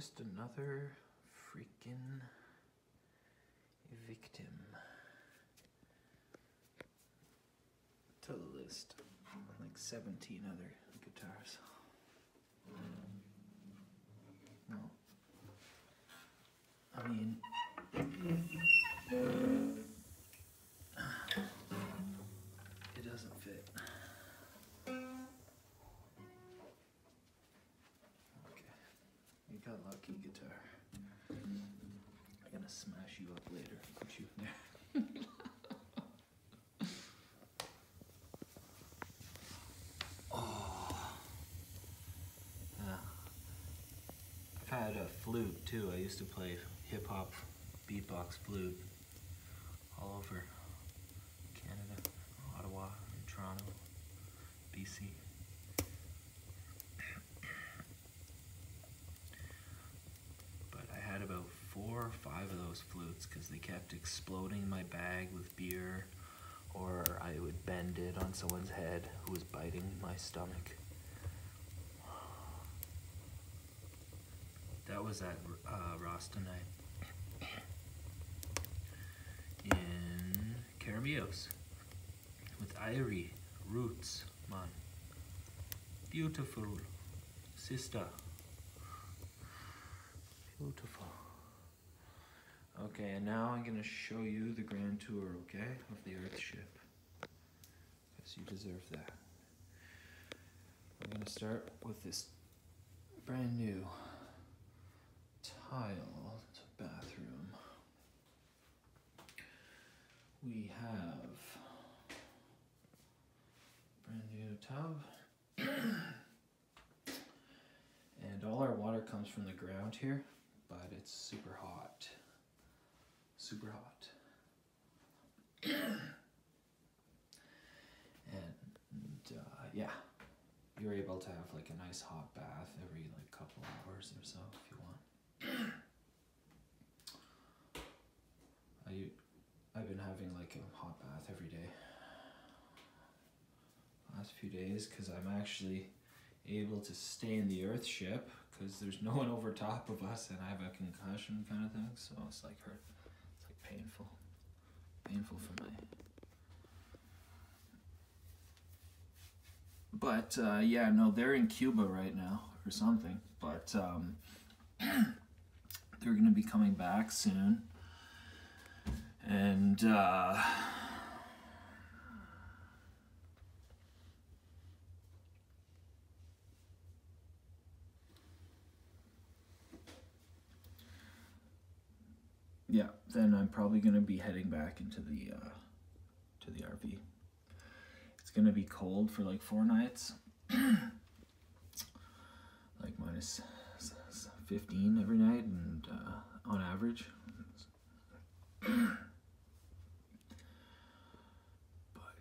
Just another freaking victim to the list. Like 17 other guitars. I mean, Got lucky guitar. I'm gonna smash you up later. Put you in there. oh. Yeah. I've had a flute too. I used to play hip hop beatbox flute all over Canada, Ottawa, Toronto, BC. But I had about four or five of those flutes because they kept exploding my bag with beer, or I would bend it on someone's head who was biting my stomach. That was at uh, Rasta night in Carabios with Irie Roots, man. Beautiful sister. Beautiful. Okay, and now I'm gonna show you the grand tour, okay, of the Earth ship. Because you deserve that. We're gonna start with this brand new tile bathroom. We have brand new tub. and all our water comes from the ground here, but it's super hot. Super hot. and uh, yeah, you're able to have like a nice hot bath every like couple hours or so if you want. I I've been having like a hot bath every day. Last few days because I'm actually able to stay in the Earth ship because there's no one over top of us and I have a concussion kind of thing. So it's like hurt. Painful, painful for me. But uh, yeah, no, they're in Cuba right now or something. But um, they're gonna be coming back soon, and uh, yeah, then I'm probably gonna be heading back into the uh, to the RV. It's gonna be cold for like four nights, like minus s- s- 15 every night, and uh, on average. but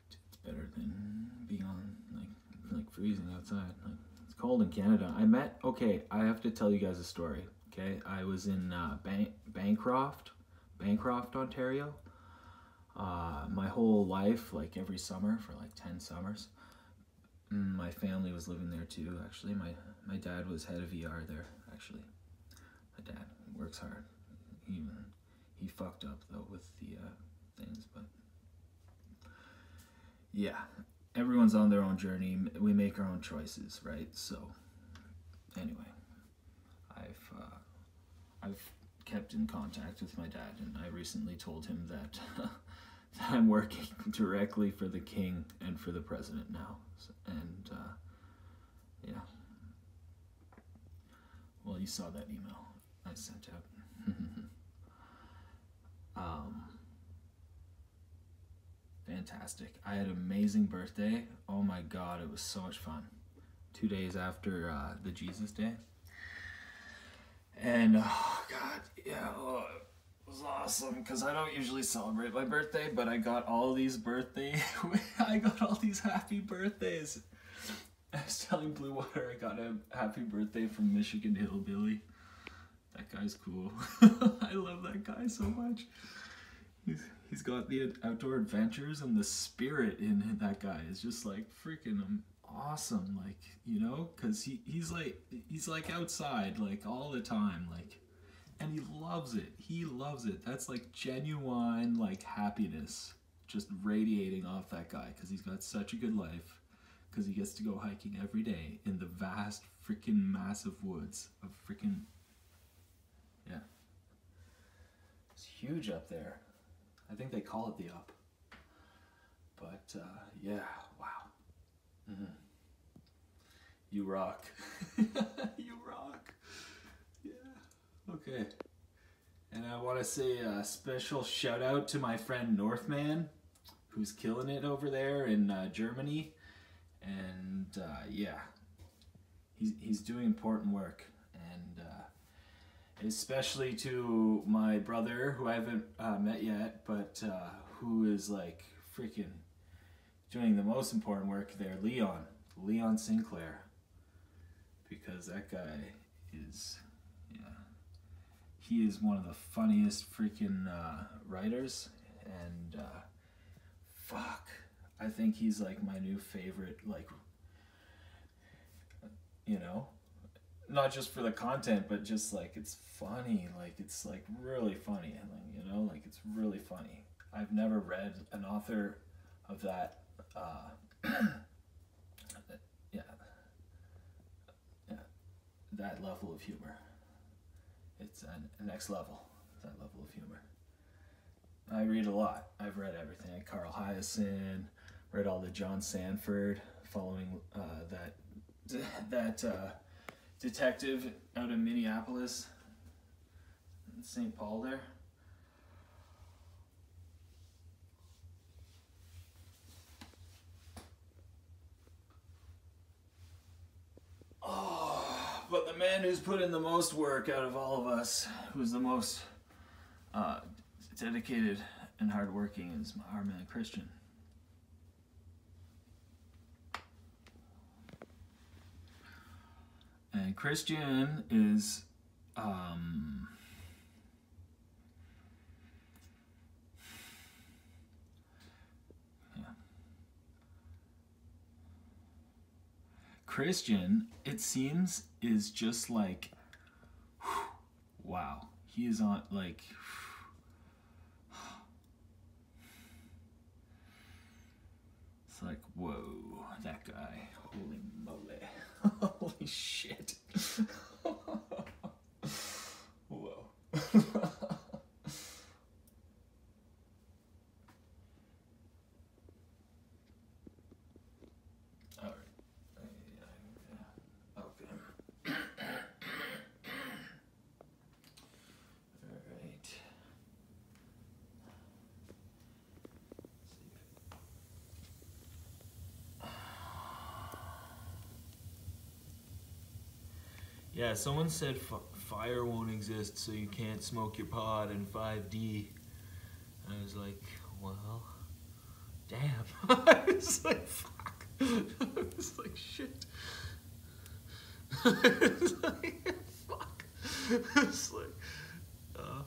it's better than being on like like freezing outside. Like it's cold in Canada. I met. Okay, I have to tell you guys a story. Okay, I was in uh, Ban- Bancroft, Bancroft, Ontario. Uh, my whole life, like every summer for like ten summers. Mm, My family was living there too. Actually, my my dad was head of ER there. Actually, my dad works hard. He he fucked up though with the uh, things, but yeah, everyone's on their own journey. We make our own choices, right? So anyway, I've uh, I've kept in contact with my dad, and I recently told him that that I'm working directly for the king and for the president now, and uh, yeah. Well, you saw that email I sent out. um, fantastic. I had an amazing birthday. Oh my god, it was so much fun. Two days after uh, the Jesus Day. And oh god, yeah, oh, it was awesome because I don't usually celebrate my birthday, but I got all these birthday, I got all these happy birthdays. I was telling Blue Water I got a happy birthday from Michigan Hillbilly. That guy's cool. I love that guy so much. He's, he's got the outdoor adventures and the spirit in that guy is just like freaking awesome. Like you know, cause he he's like he's like outside like all the time, like, and he loves it. He loves it. That's like genuine like happiness just radiating off that guy because he's got such a good life because he gets to go hiking every day in the vast freaking massive woods of freaking yeah it's huge up there i think they call it the up but uh, yeah mm-hmm. you rock. You rock. Yeah. Okay. And i want to say a special shout out to my friend northman who's killing it over there in uh, germany. And uh, yeah, he's he's doing important work, and uh, especially to my brother who I haven't uh, met yet, but uh, who is like freaking doing the most important work there, Leon, Leon Sinclair, because that guy is yeah, he is one of the funniest freaking uh, writers, and uh, fuck I think he's like my new favorite, like, you know, not just for the content, but just like it's funny. Like, it's like really funny. Like, you know, like it's really funny. I've never read an author of that, uh, yeah, yeah, that level of humor. It's a next level, that level of humor. I read a lot. I've read everything. Carl Hiaasen, read all the John Sandford, following uh, that that uh, detective out of Minneapolis, St. Paul there. Oh, but the man who's put in the most work out of all of us, who's the most uh, dedicated and hardworking, is our man Christian. And Christian is um, Christian, it seems, is just like wow. He is on like it's like whoa, that guy. Holy moly. Holy shit. Yeah, someone said fire won't exist, so you can't smoke your pod in 5D. I was like, well, damn. I was like, fuck. I was like, shit. I was like, fuck. I was like, oh.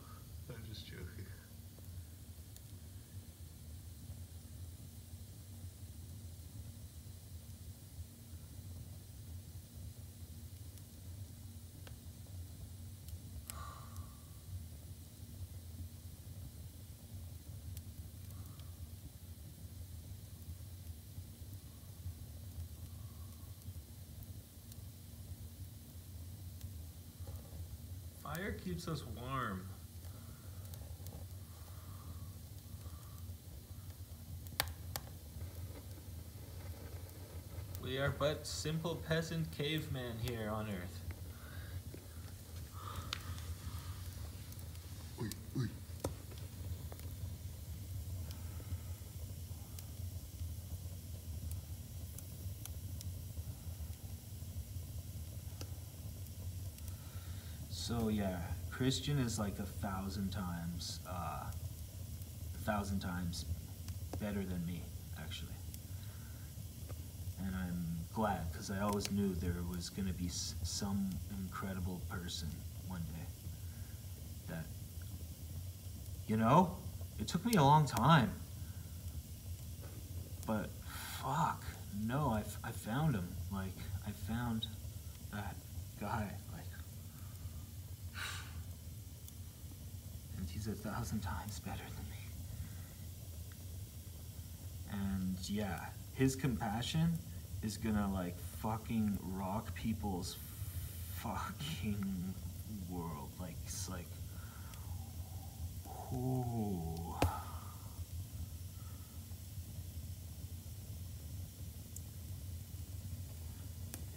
Fire keeps us warm. We are but simple peasant cavemen here on Earth. So yeah, Christian is like a thousand times, uh, a thousand times better than me, actually. And I'm glad because I always knew there was going to be some incredible person one day that, you know, it took me a long time, but fuck, no, I, I found him. Like, I found that guy. Like, and he's a thousand times better than me. And yeah, his compassion is gonna like fucking rock people's fucking world. Like, it's like, ooh.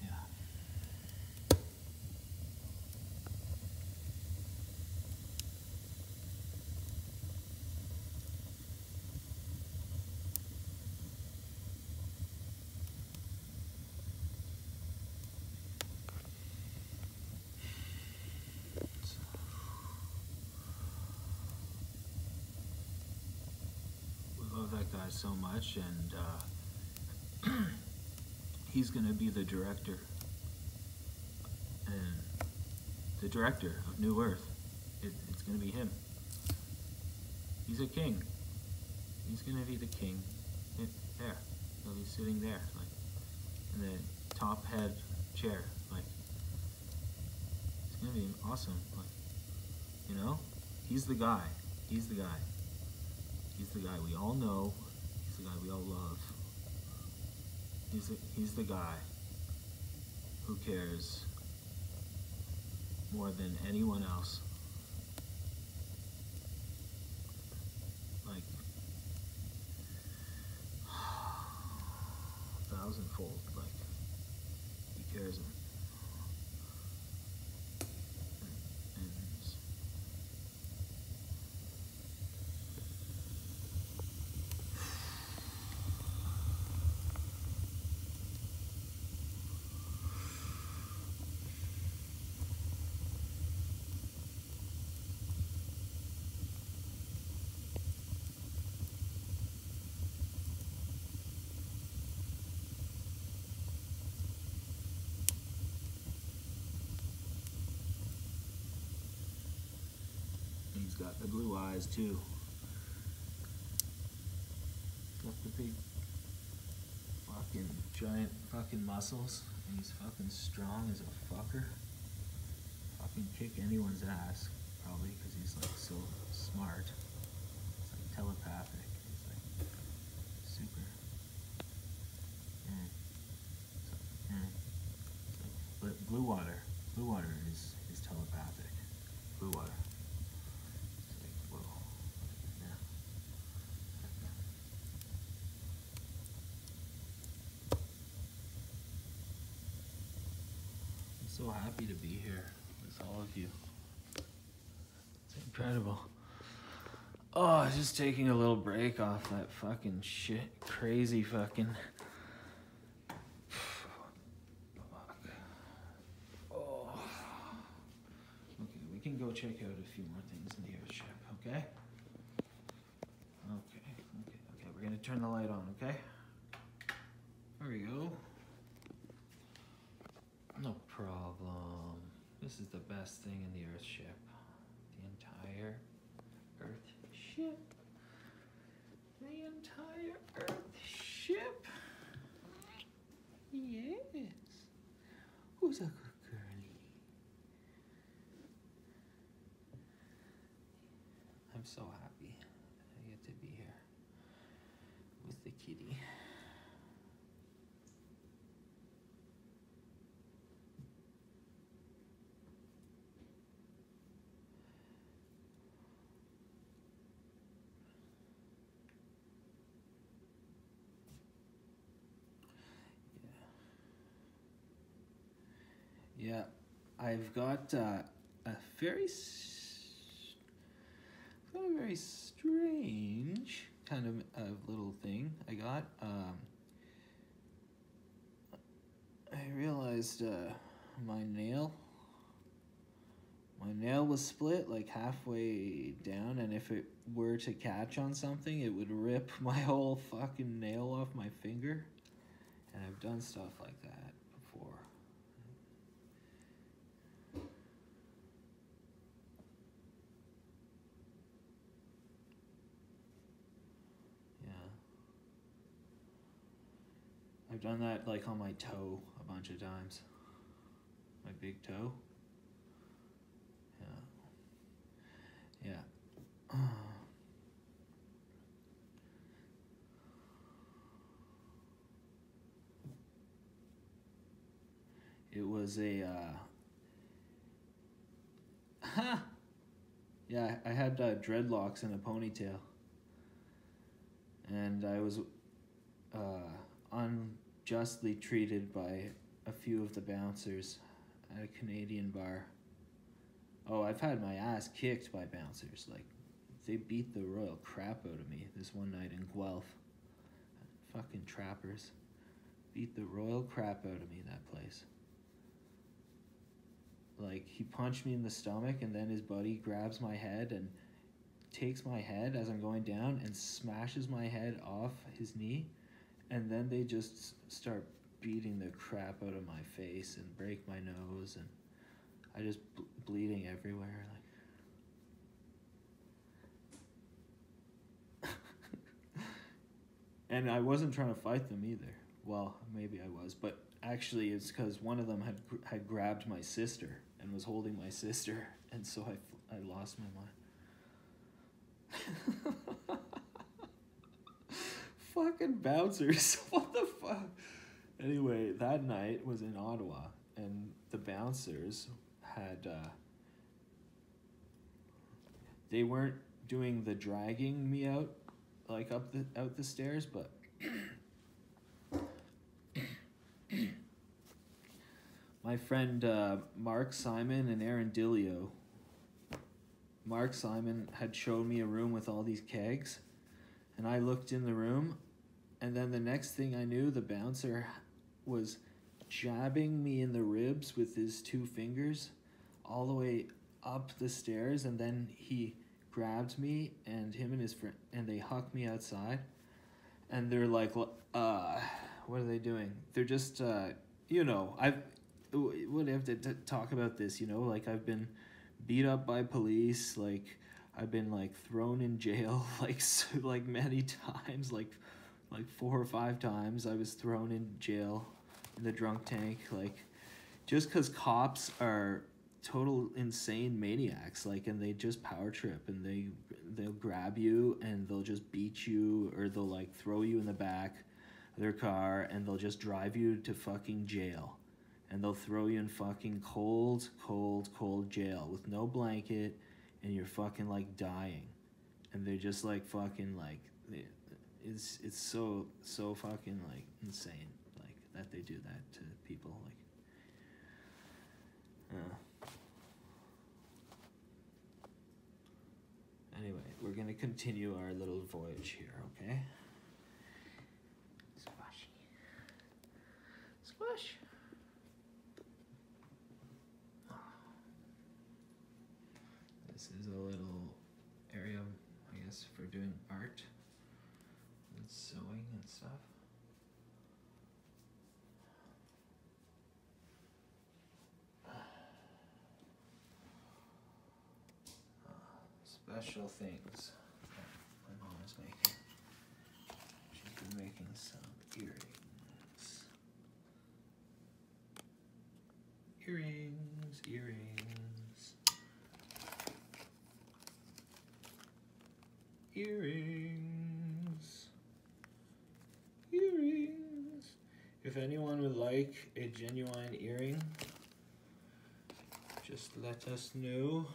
Yeah. We love that guy so much, and uh, he's gonna be the director and the director of New Earth. It, it's gonna be him. He's a king. He's gonna be the king. It, there, he'll be sitting there, like in the top head chair, like. It's gonna be awesome, like, you know. He's the guy. He's the guy. He's the guy we all know. The guy we all love. He's the, he's the guy who cares more than anyone else. Like, a thousandfold. Like, he cares. And, and He's got the blue eyes too. Got the big fucking giant fucking muscles. And he's fucking strong as a fucker. Fucking kick anyone's ass, probably, because he's like so smart. It's like telepathic. He's like super. Mm. So, but blue water is is telepathic. Blue water. It's like, whoa. Yeah. I'm so happy to be here with all of you. It's incredible. Oh, just taking a little break off that fucking shit. Crazy fucking. Fuck. Oh. Okay, we can go check out a few more things in the Earthship, okay? Okay, okay, okay. We're gonna turn the light on, okay? There we go. Problem. This is the best thing in the Earth ship. The entire Earth ship. The entire Earth ship. Yes. Who's a good girlie? I'm so happy I get to be here with the kitty. Yeah, I've got uh, a very, a very strange kind of uh, little thing I got. Um, I realized uh, my nail, my nail was split like halfway down, and if it were to catch on something, it would rip my whole fucking nail off my finger. And I've done stuff like that before. Yeah. I've done that like on my toe a bunch of times. My big toe. Yeah. Yeah. It was a uh yeah, I had uh, dreadlocks and a ponytail. And I was uh, unjustly treated by a few of the bouncers at a Canadian bar. Oh, I've had my ass kicked by bouncers. Like, they beat the royal crap out of me this one night in Guelph. Fucking trappers. Beat the royal crap out of me, that place like he punched me in the stomach and then his buddy grabs my head and takes my head as I'm going down and smashes my head off his knee and then they just start beating the crap out of my face and break my nose and I just ble- bleeding everywhere like and I wasn't trying to fight them either. Well, maybe I was, but actually it's because one of them had had grabbed my sister and was holding my sister, and so I I lost my mind. Fucking bouncers! What the fuck? Anyway, that night was in Ottawa, and the bouncers had. Uh, they weren't doing the dragging me out, like up the out the stairs, but my friend uh, Mark Simon and Aaron Dillio. Mark Simon had showed me a room with all these kegs, and I looked in the room, and then the next thing I knew, the bouncer was jabbing me in the ribs with his two fingers all the way up the stairs, and then he grabbed me and him and his friend, and they hucked me outside, and they're like, uh, what are they doing? They're just, uh, you know, I've would have to talk about this, you know, like I've been beat up by police, like I've been like thrown in jail like so, like many times, like like four or five times I was thrown in jail in the drunk tank like just cuz cops are total insane maniacs like and they just power trip and they they'll grab you and they'll just beat you or they'll like throw you in the back of their car and they'll just drive you to fucking jail. And they'll throw you in fucking cold, cold, cold jail with no blanket, and you're fucking like dying, and they're just like fucking like, it's it's so so fucking like insane like that they do that to people like. Uh. Anyway, we're gonna continue our little voyage here, okay? Squashy. Squash. This is a little area, I guess, for doing art sewing and stuff. Uh, special things that my mom is making. She's been making some earrings. Earrings, earrings. Earrings. Earrings. If anyone would like a genuine earring, just let us know.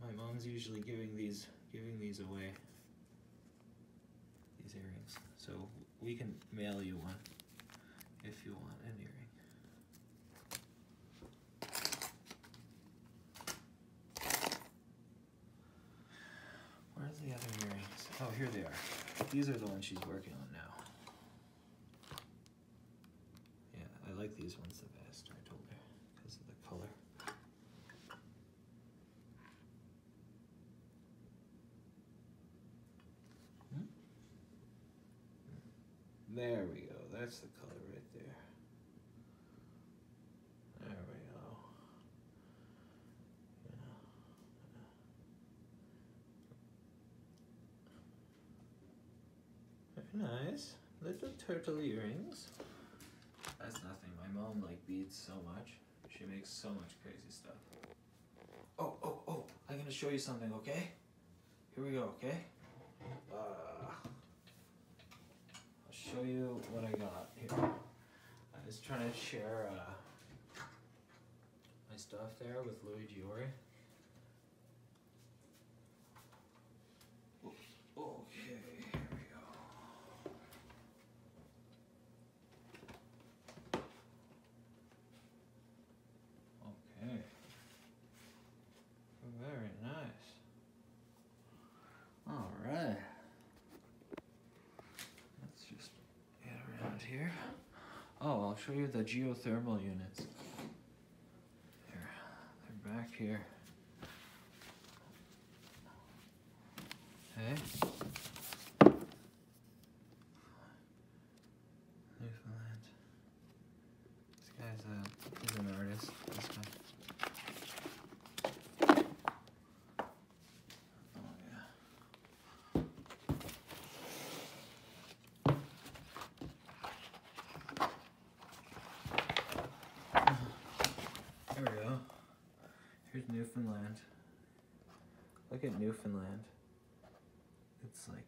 My mom's usually giving these giving these away. These earrings. So we can mail you one if you want an earring. Where's the other earrings? Oh, here they are. These are the ones she's working on now. Yeah, I like these ones the best, I told her, because of the color. Hmm? There we go. That's the color right there. There we go. Yeah. Very nice. Little turtle That's nothing. My mom like beads so much. She makes so much crazy stuff. Oh, oh, oh! I'm gonna show you something, okay? Here we go, okay? Uh, I'll show you what I got here. I was trying to share uh, my stuff there with Louis Giori. Okay, here we go. Okay. Very nice. All right. Let's just get around here. Oh, I'll show you the geothermal units. They're back here. Okay. Newfoundland. This guy's a he's an artist. This guy. Oh yeah. There we go. Here's Newfoundland. Look at Newfoundland. It's like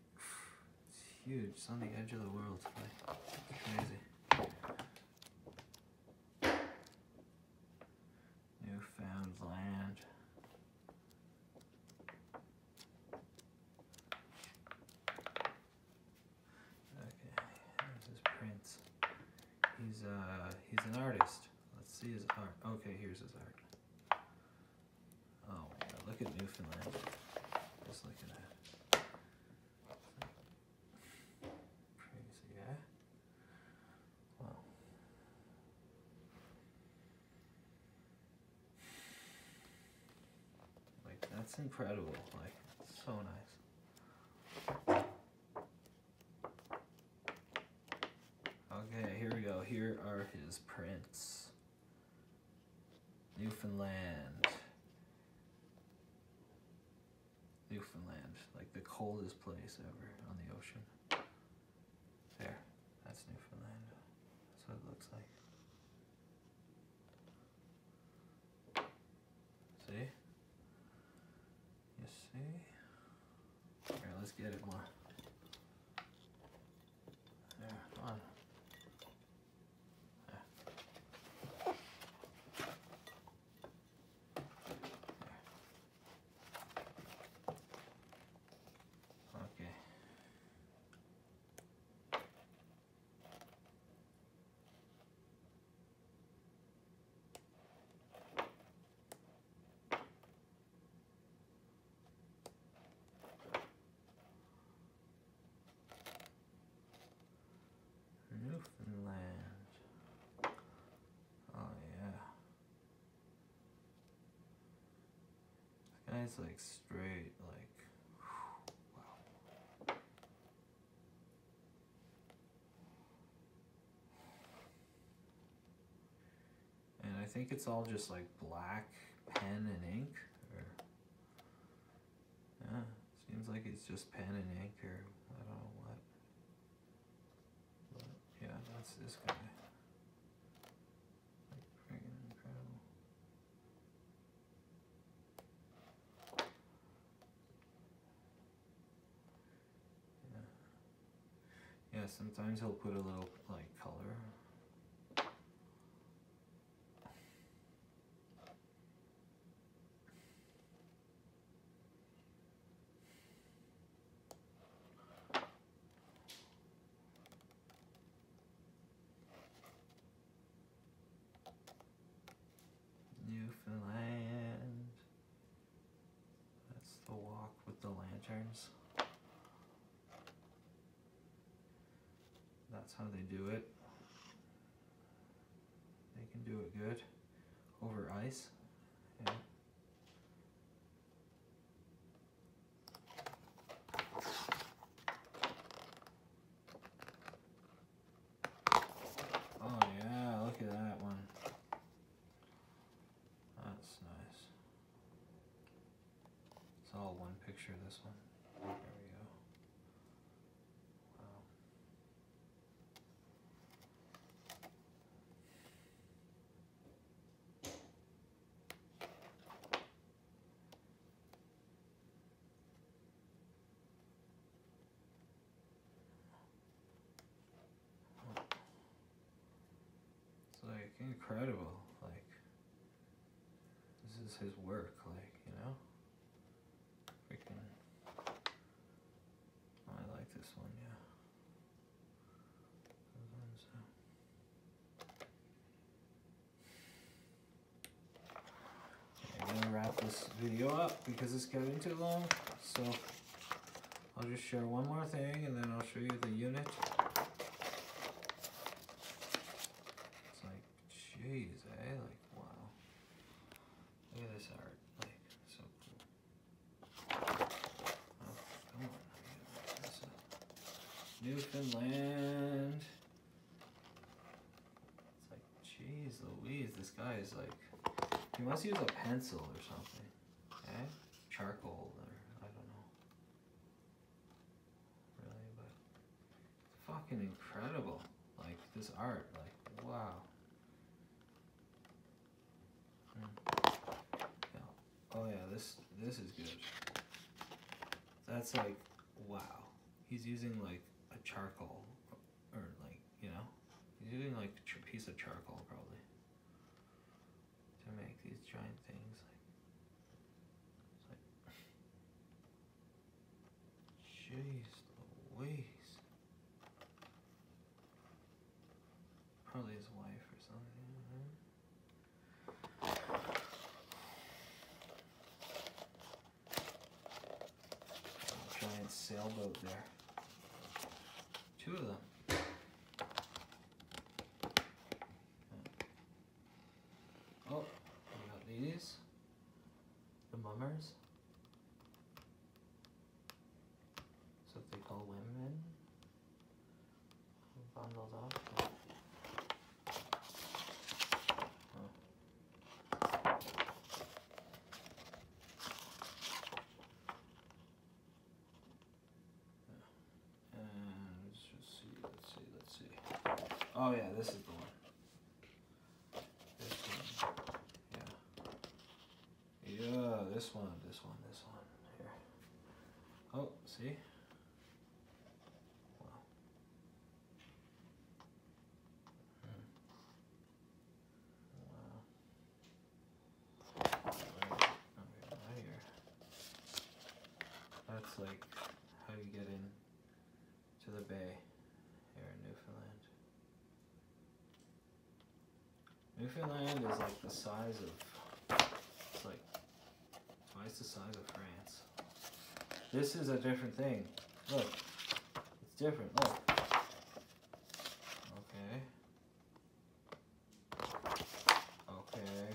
it's huge. It's on the edge of the world. Crazy. Newfoundland. Okay, here's his prints. He's uh he's an artist. Let's see his art. Okay, here's his art. Oh my god, look at Newfoundland. Just look at that. Crazy guy. Wow. Incredible. Like so nice. Okay, here we go. Here are his prints. Newfoundland. Newfoundland, like the coldest place ever on the ocean. There, that's Newfoundland. That's what it looks like. See? See? Here, let's get it more. There, come on. Okay. Newfoundland. Oh yeah. This guy's like straight, like wow. And I think it's all just like black pen and ink or yeah, seems like it's just pen and ink or I don't know what. But this guy. Yeah. Yeah, sometimes he'll put a little like color. Newfoundland. That's the walk with That's how they do it. They can do it good over ice. picture of this one. There we go. Wow. It's like incredible like this is his work like this video up because it's getting too long. So I'll just share one more thing and then I'll show you the unit. It's like, jeez, eh? Like, wow. Look at this art. Like, so cool. Oh, come on. Newfoundland. It's like, jeez Louise, this guy is like, he must use a pencil or something. Eh? Charcoal or, I don't know. Really, but it's fucking incredible. Like, wow. Mm. Yeah. Oh yeah, this this is good. That's like wow. He's using like a charcoal or like you know, he's using like a piece of charcoal probably to make these giant things. Like, it's like, jeez Louise. Probably his wife or something. Giant sailboat there. Two of them. Oh, we got these. The mummers. That's what they call women. Bundled up. Oh. And let's just see, let's see, let's see. Oh yeah, this is the one. This one. Yeah. Yeah, this one, this one, this one. Here. Oh, see? Wow. Hmm. Wow. That's like how you get in to the bay here in Newfoundland. Newfoundland is like the size of, it's like twice the size of France. This is a different thing. Look, it's different. Look. Okay. Okay.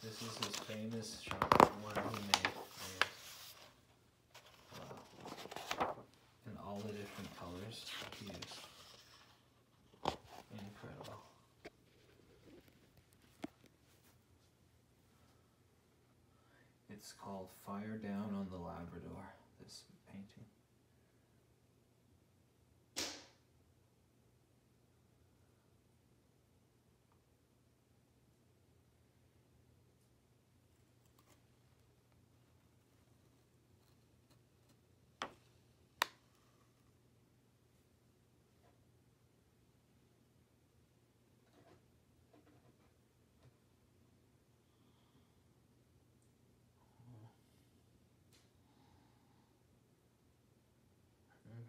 This is his famous shot, the one he made. I guess. Wow. In all the different colors he used. Incredible. It's called Fire Down on the Labrador, this painting.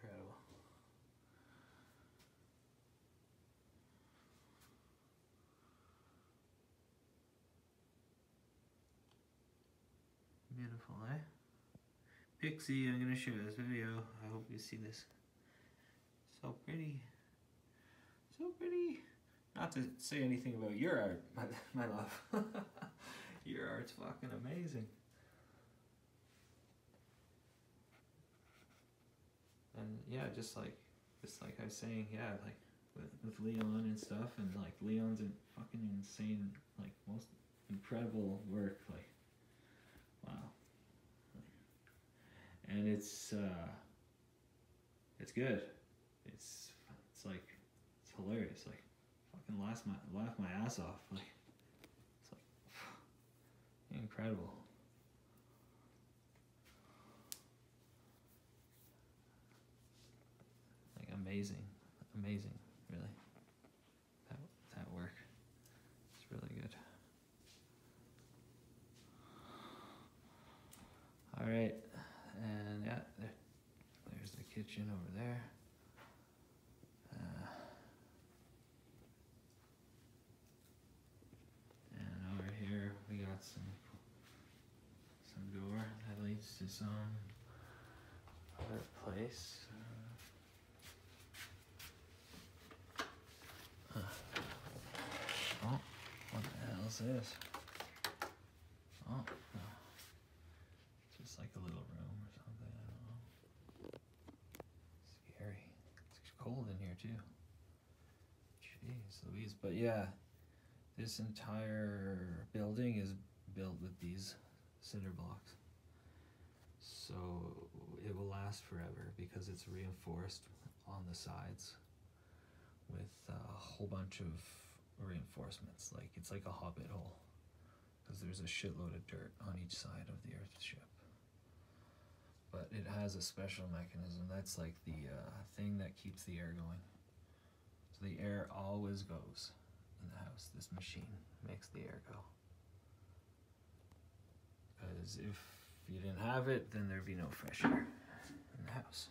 Incredible. Pixie, I'm gonna share this video. I hope you see this. So pretty. So pretty. Not to say anything about your art, my, my love. your art's fucking amazing. and yeah, just like just like I was saying, yeah, like with, with Leon and stuff, and like Leon's a fucking insane, like most incredible work, like wow, and it's uh, it's good, it's it's like it's hilarious, like fucking laugh my laugh my ass off, like it's like incredible. like amazing, amazing, over there. Uh, and over here we got some some door that leads to some other place. Uh, oh, what the hell is this? Too. Jeez Louise. But yeah, this entire building is built with these cinder blocks. So it will last forever because it's reinforced on the sides with a whole bunch of reinforcements. Like it's like a hobbit hole because there's a shitload of dirt on each side of the Earthship. But it has a special mechanism. That's like the uh, thing that keeps the air going. So the air always goes in the house. This machine makes the air go. Because if you didn't have it, then there'd be no fresh air in the house.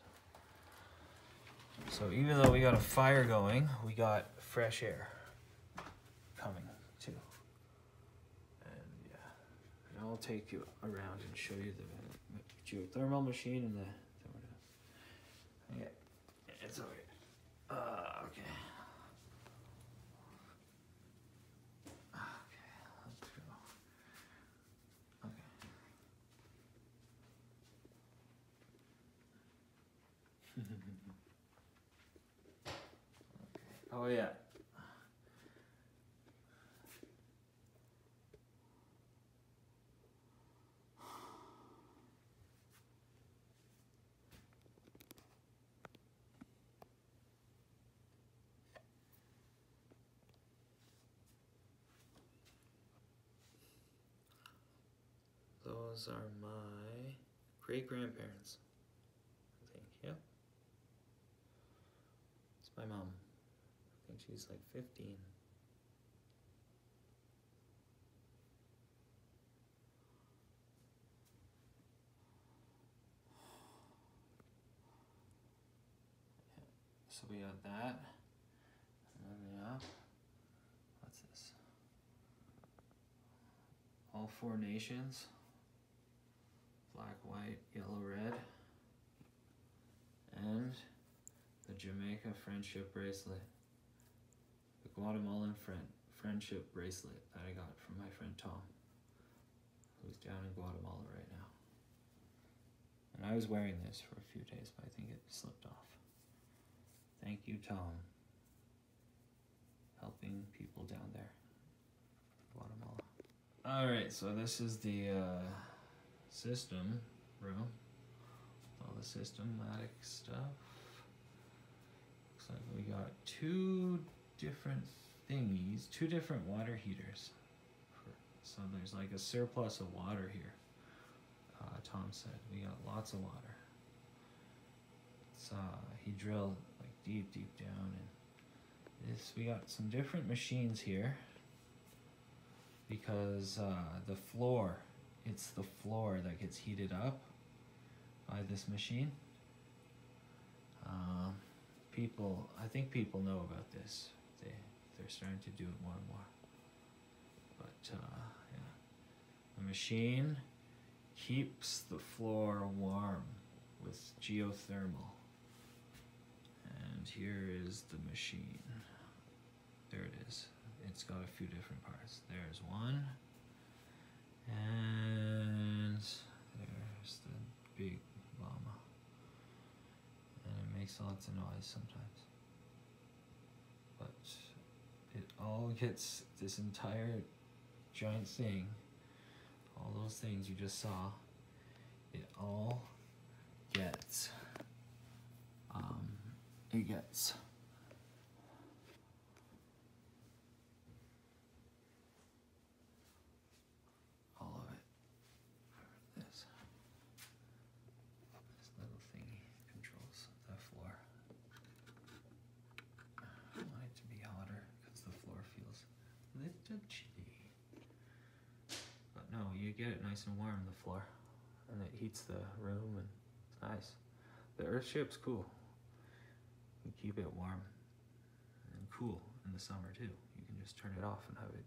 So even though we got a fire going, we got fresh air coming too. And yeah, and I'll take you around and show you the geothermal machine and the. Yeah, it's. Uh, okay. Okay. Okay. Oh yeah. Those are my great grandparents. I think, yep. It's my mom. I think she's like 15. So we got that. And then have, what's this? All four nations black, white, yellow, red. And the Jamaica Friendship Bracelet. The Guatemalan friend Friendship Bracelet that I got from my friend Tom, who's down in Guatemala right now. And I was wearing this for a few days, but I think it slipped off. Thank you, Tom. Helping people down there. Guatemala. Alright, so this is the uh, system room. All the systematic stuff. Looks like we got two different thingies, two different water heaters. So there's like a surplus of water here. Uh, Tom said we got lots of water. So he drilled like deep, deep down, and this we got some different machines here because uh, the floor it's the floor that gets heated up by this machine. Um, people, I think people know about this. They they're starting to do it more and more. But uh, yeah, the machine keeps the floor warm with geothermal. And here is the machine. There it is. It's got a few different parts. There's one. And there's the big llama. And it makes lots of noise sometimes. But it all gets this entire giant thing, all those things you just saw, it all gets, um, it gets all of it. This. This little thingy controls the floor. I want it to be hotter because the floor feels a little chilly. But no, you get it nice and warm, the floor. And it heats the room and it's nice. The Earthship's cool. You keep it warm and cool in the summer too. You can just turn it off and have it